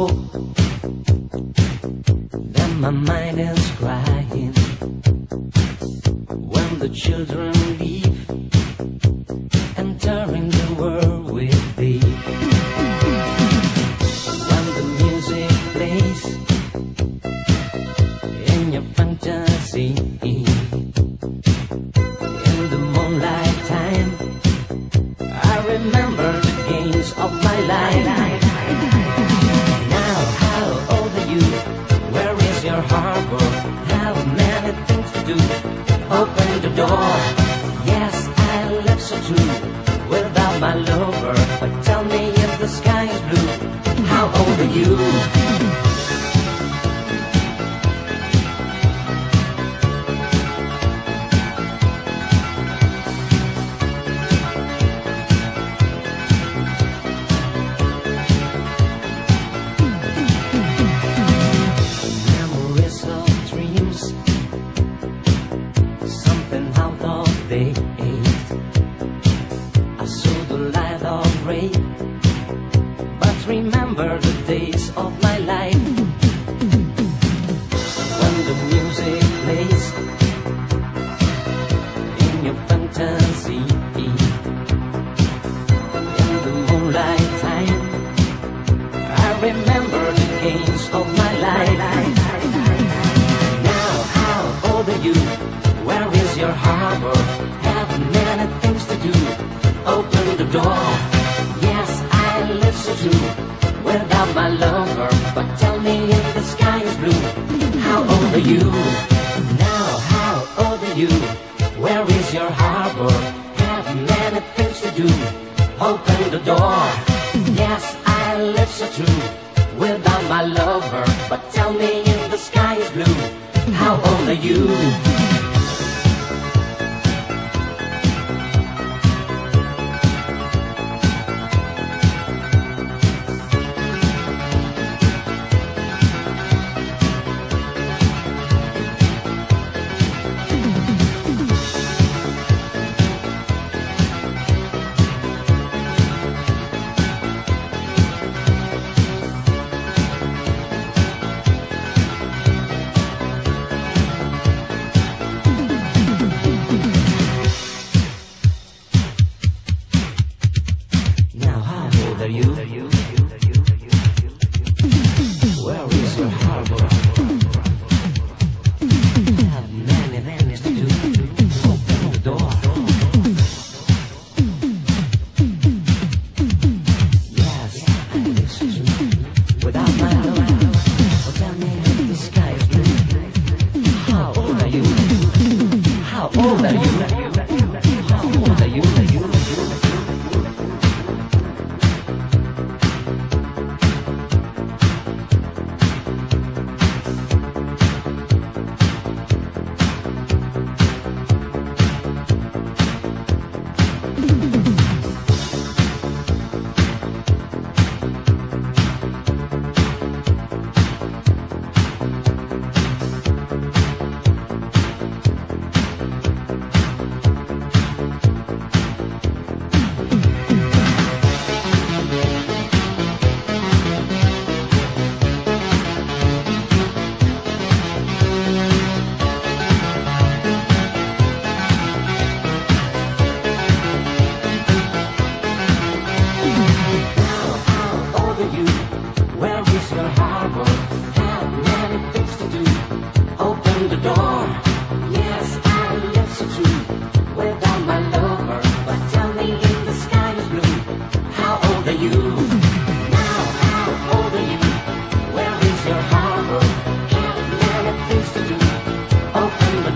cold Then my mind is crying. When the children leave Entering the world with thee. When the music plays In your fantasy. In the moonlight time I remember the games of my life. Harbor? How many things to do? Open the door. Yes, I live so true without my lover. But tell me if the sky is blue. How old are you? Light of rain, but remember the days of my life when the music plays in your fantasy. In the moonlight time, I remember the games of my life. Now, how old are you? Where is your harbor? Have many things to do. Open door. Yes, I live so true without my lover. But tell me if the sky is blue. How old are you? Now, how old are you? Where is your harbor? Have many things to do. Open the door. Yes, I live so true without my lover. But tell me if the sky is blue. How old are you? You? Where is your harbor? Open the door. Yes. Without me. How old are you? How old are you?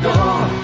door.